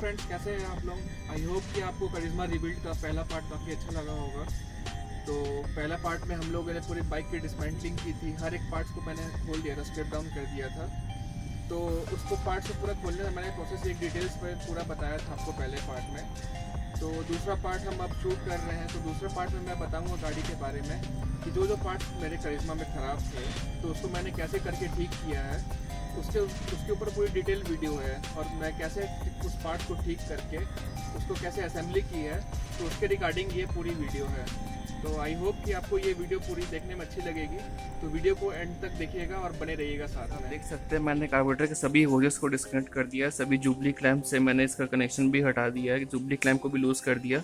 Friends कैसे हैं आप लोग? आई होप कि आपको करिश्मा रिबिल्ड का पहला पार्ट काफ़ी अच्छा लगा होगा। तो पहला पार्ट में हम लोगों ने पूरी बाइक की डिसमेंटलिंग की थी। हर एक पार्ट्स को मैंने खोल दिया था स्टेप डाउन कर दिया था। तो उसको पार्ट से पूरा खोलने में मैंने प्रोसेस एक डिटेल्स में पूरा बताया था आपको पहले पार्ट में। तो दूसरा पार्ट हम अब शूट कर रहे हैं। तो दूसरे पार्ट में मैं बताऊँगा गाड़ी के बारे में कि जो जो पार्ट्स मेरे करिश्मा में ख़राब थे तो उसको मैंने कैसे करके ठीक किया है। उसके उसके ऊपर पूरी डिटेल वीडियो है और मैं कैसे उस पार्ट को ठीक करके, उसको कैसे असेंबली की है तो उसके रिगार्डिंग ये पूरी वीडियो है। तो आई होप कि आपको ये वीडियो पूरी देखने में अच्छी लगेगी। तो वीडियो को एंड तक देखिएगा और बने रहिएगा साथ में। देख सकते हैं, मैंने कार्बोरेटर के सभी होजेस को डिस्कनेक्ट कर दिया। सभी जुबली क्लैम्प से मैंने इसका कनेक्शन भी हटा दिया है। जुबली क्लैम्प को भी लूज़ कर दिया।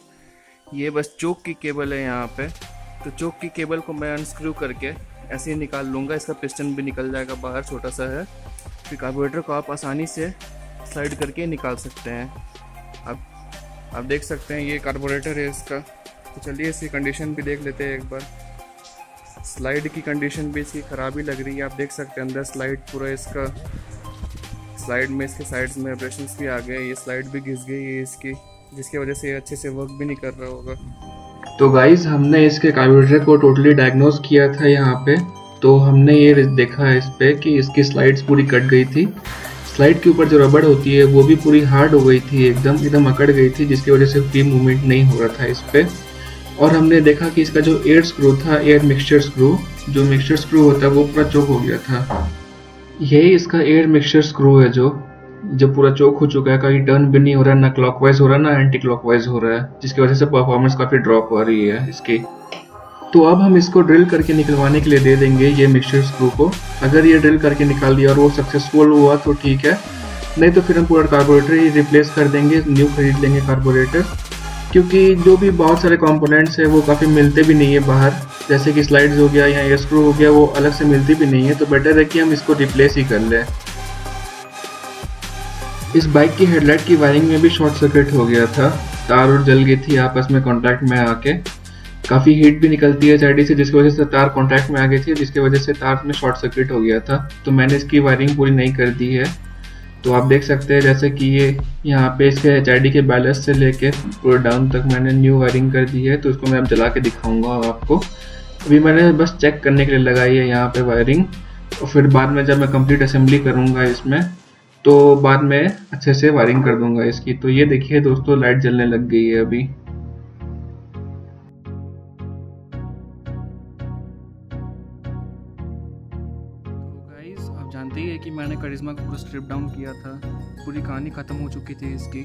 ये बस चौक की केबल है यहाँ पे। तो चौक की केबल को मैं अनस्क्रू करके ऐसे ही निकाल लूँगा। इसका पिस्टन भी निकल जाएगा बाहर, छोटा सा है। फिर कार्बोरेटर को आप आसानी से स्लाइड करके निकाल सकते हैं। आप आप देख सकते हैं ये कार्बोरेटर है इसका। तो चलिए इसकी कंडीशन भी देख लेते हैं एक बार। स्लाइड की कंडीशन भी इसकी ख़राबी लग रही है। आप देख सकते हैं अंदर स्लाइड पूरा इसका। स्लाइड में इसके साइड्स में ऑपरेशन भी आ गए, ये स्लाइड भी घिस गई है इसकी, जिसकी वजह से ये अच्छे से वर्क भी नहीं कर रहा होगा। तो गाइज़ हमने इसके कार्बोरेटर को टोटली डायग्नोज किया था यहाँ पे। तो हमने ये देखा है इस पर कि इसकी स्लाइड्स पूरी कट गई थी। स्लाइड के ऊपर जो रबड़ होती है, वो भी पूरी हार्ड हो गई थी, एकदम एकदम अकड़ गई थी, जिसकी वजह से फ्री मूवमेंट नहीं हो रहा था इस पर और हमने देखा कि इसका जो एयर स्क्रू था एयर मिक्सचर स्क्रू जो मिक्सचर स्क्रू होता है, वो पूरा चौक हो गया था। यही इसका एयर मिक्सचर स्क्रू है जो जब पूरा चौक हो चुका है कहीं टर्न भी नहीं हो रहा, ना क्लॉकवाइज हो रहा, ना एंटी क्लॉकवाइज हो रहा है, जिसकी वजह से परफॉर्मेंस काफ़ी ड्रॉप हो रही है इसकी। तो अब हम इसको ड्रिल करके निकलवाने के लिए दे देंगे ये मिक्सचर स्क्रू को। अगर ये ड्रिल करके निकाल दिया और वो सक्सेसफुल हुआ तो ठीक है। नहीं तो फिर हम पूरा कार्बोरेटर ही रिप्लेस कर देंगे न्यू खरीद लेंगे कार्बोरेटर क्योंकि जो भी बहुत सारे कंपोनेंट्स है, वो काफ़ी मिलते भी नहीं है बाहर। जैसे कि स्लाइड्स हो गया या एयर स्क्रू हो गया, वो अलग से मिलती भी नहीं है तो बेटर है कि हम इसको रिप्लेस ही कर लें। इस बाइक की हेडलाइट की वायरिंग में भी शॉर्ट सर्किट हो गया था। तार और जल गई थी आपस में कॉन्टैक्ट में आके। काफ़ी हीट भी निकलती है चाइडी से, जिसकी वजह से तार कॉन्टैक्ट में आ गई थी, जिसकी वजह से तार में शॉर्ट सर्किट हो गया था। तो मैंने इसकी वायरिंग पूरी नहीं कर दी है। तो आप देख सकते हैं, जैसे कि ये, यहाँ पे इसके एचआईडी के बैलेंस से लेके पूरे डाउन तक मैंने न्यू वायरिंग कर दी है। तो इसको मैं अब जला के दिखाऊँगा आपको। अभी मैंने बस चेक करने के लिए लगाई है यहाँ पे वायरिंग और फिर बाद में जब मैं कंप्लीट असेंबली करूँगा इसमें तो बाद में अच्छे से वायरिंग कर दूँगा इसकी। तो ये देखिए दोस्तों लाइट जलने लग गई है अभी। करिश्मा को पूरा स्ट्रिप डाउन किया था। पूरी कहानी ख़त्म हो चुकी थी इसकी।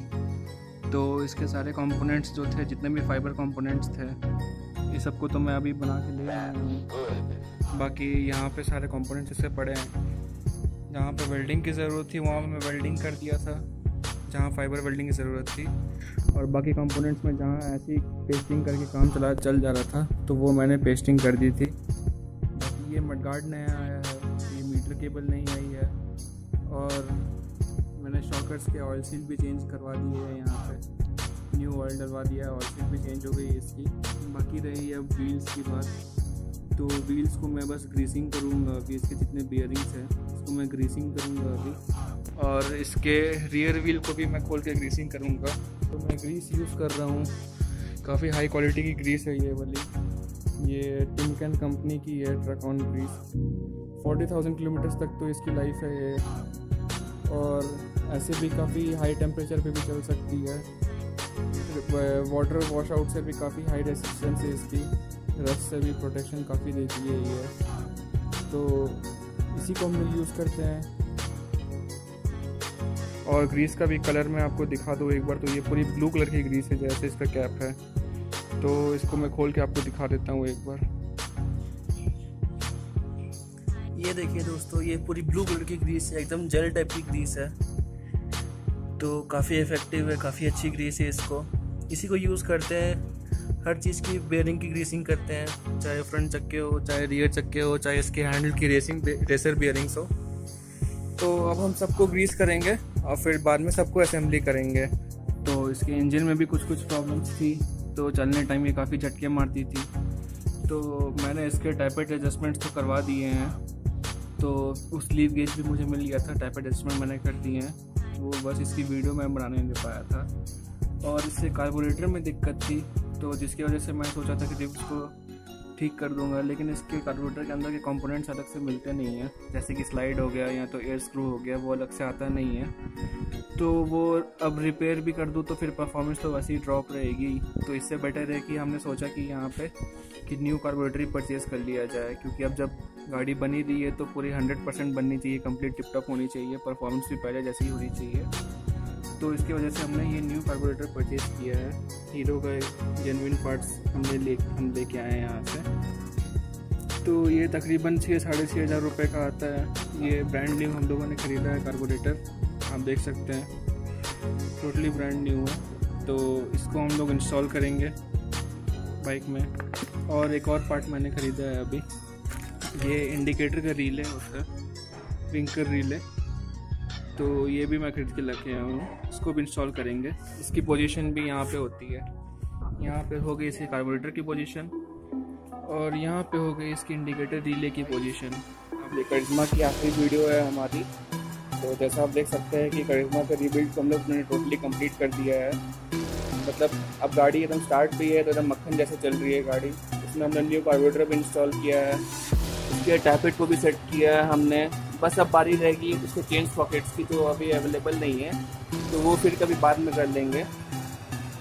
तो इसके सारे कंपोनेंट्स जो थे, जितने भी फाइबर कंपोनेंट्स थे, ये सबको तो मैं अभी बना के ले आया हूँ। बाकी यहाँ पे सारे कंपोनेंट्स इससे पड़े हैं। जहाँ पे वेल्डिंग की ज़रूरत थी, वहाँ मैं वेल्डिंग कर दिया था, जहाँ फाइबर वेल्डिंग की ज़रूरत थी। और बाकी कंपोनेंट्स में जहाँ ऐसी पेस्टिंग करके काम चला, चल जा रहा था तो वो मैंने पेस्टिंग कर दी थी। बाकी ये मडगार्ड नया आया है, ये मीटर केबल नहीं आई है। और मैंने शॉकर्स के ऑयल सील भी चेंज करवा दिए है यहाँ पे। न्यू ऑयल डलवा दिया है ऑयल सील भी चेंज हो गई है इसकी। बाकी रही है व्हील्स की बात। तो व्हील्स को मैं बस ग्रीसिंग करूँगा अभी, इसके जितने बियरिंग्स हैं इसको मैं ग्रीसिंग करूँगा अभी। और इसके रियर व्हील को भी मैं खोल के ग्रीसिंग करूँगा। तो मैं ग्रीस यूज़ कर रहा हूँ। काफ़ी हाई क्वालिटी की ग्रीस है ये वाली। ये टिमकन कंपनी की है truck on grease forty thousand kilometres तक तो इसकी लाइफ है ये। और ऐसे भी काफ़ी हाई टेम्परेचर पे भी चल सकती है। वाटर वॉश आउट से भी काफ़ी हाई रेसिस्टेंस है इसकी। रस से भी प्रोटेक्शन काफ़ी देती है ये। तो इसी को हम लोग यूज़ करते हैं। और ग्रीस का भी कलर मैं आपको दिखा दूँ एक बार तो ये पूरी ब्लू कलर की ग्रीस है जैसे इसका कैप है। तो इसको मैं खोल के आपको दिखा देता हूँ एक बार। ये देखिए दोस्तों, ये पूरी ब्लू कलर की ग्रीस है, एकदम जेल टाइप की ग्रीस है। तो काफ़ी इफ़ेक्टिव है, काफ़ी अच्छी ग्रीस है इसको। इसी को यूज़ करते हैं, हर चीज़ की बेयरिंग की ग्रीसिंग करते हैं, चाहे फ्रंट चक्के हो, चाहे रियर चक्के हो, चाहे इसके हैंडल की रेसिंग रेसर बियरिंग्स हो। तो अब हम सबको ग्रीस करेंगे, और फिर बाद में सबको असेंबली करेंगे। तो इसके इंजन में भी कुछ कुछ प्रॉब्लम्स थी तो चलने टाइम ये काफ़ी झटके मारती थी। तो मैंने इसके टाइपेट एडजस्टमेंट्स तो करवा दिए हैं। तो उस लीव गेज भी मुझे मिल गया था टाइप एडजस्टमेंट मैंने कर दिए हैं। वो बस इसकी वीडियो मैं बनाने नहीं दे पाया था। और इससे कार्बोरेटर में दिक्कत थी तो जिसकी वजह से मैं सोचा था कि इसको ठीक कर दूँगा, लेकिन इसके कार्बोरेटर के अंदर के कंपोनेंट्स अलग से मिलते नहीं हैं। जैसे कि स्लाइड हो गया या तो एयर स्क्रू हो गया, वो अलग से आता नहीं है। तो वो अब रिपेयर भी कर दूँ तो फिर परफॉर्मेंस तो वैसे ही ड्रॉप रहेगी। तो इससे बेटर है कि हमने सोचा कि यहाँ पे कि न्यू कार्बोरेटरी परचेज़ कर लिया जाए, क्योंकि अब जब गाड़ी बनी रही है तो पूरी हंड्रेड परसेंट बननी चाहिए कंप्लीट टिपटॉप होनी चाहिए परफॉर्मेंस भी पहले जैसी होनी चाहिए। तो इसकी वजह से हमने ये न्यू कार्बोरेटर परचेज़ किया है। हीरो का जेनविन पार्ट्स हमने ले, हम लेके आए हैं यहाँ से। तो ये तकरीबन छः साढ़े छः हज़ार रुपये का आता है। ये ब्रांड न्यू हम लोगों ने ख़रीदा है कार्बोरेटर आप देख सकते हैं। टोटली ब्रांड न्यू है। तो इसको हम लोग इंस्टॉल करेंगे बाइक में। और एक और पार्ट मैंने ख़रीदा है अभी। ये इंडिकेटर का रील है उसका। विंकर रील है। तो ये भी मैं खरीद के लेके आया हूँ। इसको भी इंस्टॉल करेंगे। इसकी पोजीशन भी यहाँ पे होती है। यहाँ पे हो गई इसकी कार्बोरेटर की पोजीशन और यहाँ पे हो गई इसकी इंडिकेटर रिले की पोजीशन अब ये करिश्मा की आखिरी वीडियो है हमारी। तो जैसा आप देख सकते हैं कि करिश्मा का रीबिल्ड को हम लोग ने टोटली कंप्लीट कर दिया है। मतलब अब गाड़ी एकदम स्टार्ट भी है तो एकदम मक्खन जैसे चल रही है गाड़ी। इसमें हमने न्यू कार्बोरेटर भी इंस्टॉल किया है। उसके टैपेट को भी सेट किया है हमने। बस अब बारी रहेगी उसको चेंज पॉकेट्स की तो अभी अवेलेबल नहीं है तो वो फिर कभी बाद में कर लेंगे।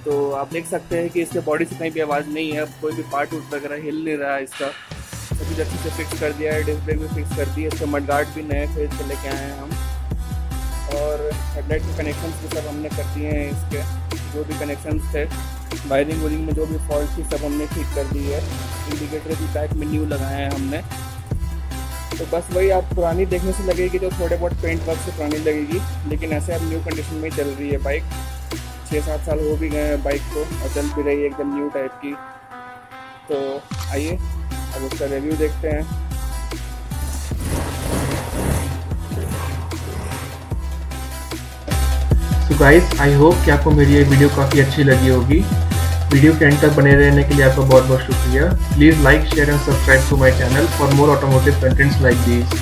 तो आप देख सकते हैं कि इसके बॉडी से कहीं भी आवाज़ नहीं है कोई भी पार्ट उठ वगैरह हिल नहीं रहा है इसका। सभी अच्छे से फिक्स कर दिया है ब्रेक भी फिक्स कर दिया इसके मडगार्ड भी नए खरीद के लेके आए हैं हम? और हेडलाइट के कनेक्शन भी सब हमने कर दिए हैं इसके, जो भी कनेक्शन थे। वायरिंग वायरिंग में जो भी फॉल्ट थी, सब हमने ठीक कर दी है। इंडिकेटर भी बैक में न्यू लगाए हैं हमने। तो बस वही आप पुरानी देखने से लगेगी तो थोड़े बहुत पेंट वर्क से पुरानी लगेगी, लेकिन ऐसे अब न्यू कंडीशन में चल रही है बाइक छः सात साल हो भी गए हैं बाइक को, और चल भी रही है एकदम न्यू टाइप की। तो आइए, अब उसका रिव्यू देखते हैं। तो गाइस आई होप कि आपको मेरी ये वीडियो काफ़ी अच्छी लगी होगी। वीडियो के एंड तक बने रहने के लिए आपका बहुत बहुत शुक्रिया। Please like share and subscribe to my channel for more automotive contents like these